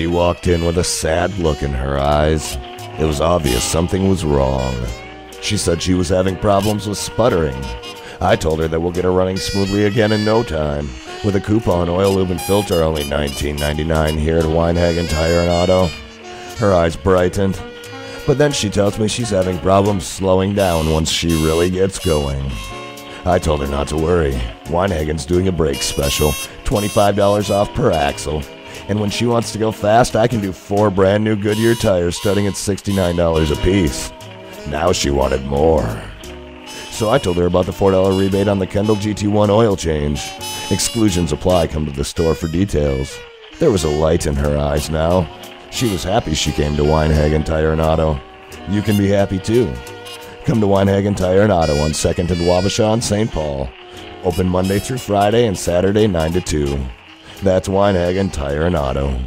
She walked in with a sad look in her eyes. It was obvious something was wrong. She said she was having problems with sputtering. I told her that we'll get her running smoothly again in no time. With a coupon, oil, lube, and filter only $19.99 here at Weinhagen Tire and Auto. Her eyes brightened. But then she tells me she's having problems slowing down once she really gets going. I told her not to worry. Weinhagen's doing a brake special, $25 off per axle. And when she wants to go fast, I can do four brand new Goodyear tires starting at $69 a piece. Now she wanted more. So I told her about the $4 rebate on the Kendall GT1 oil change. Exclusions apply, come to the store for details. There was a light in her eyes now. She was happy she came to Weinhagen Tire and Auto. You can be happy too. Come to Weinhagen Tire and Auto on 2nd and Wabasha in St. Paul. Open Monday through Friday and Saturday 9 to 2. That's Weinhagen Tire and Auto.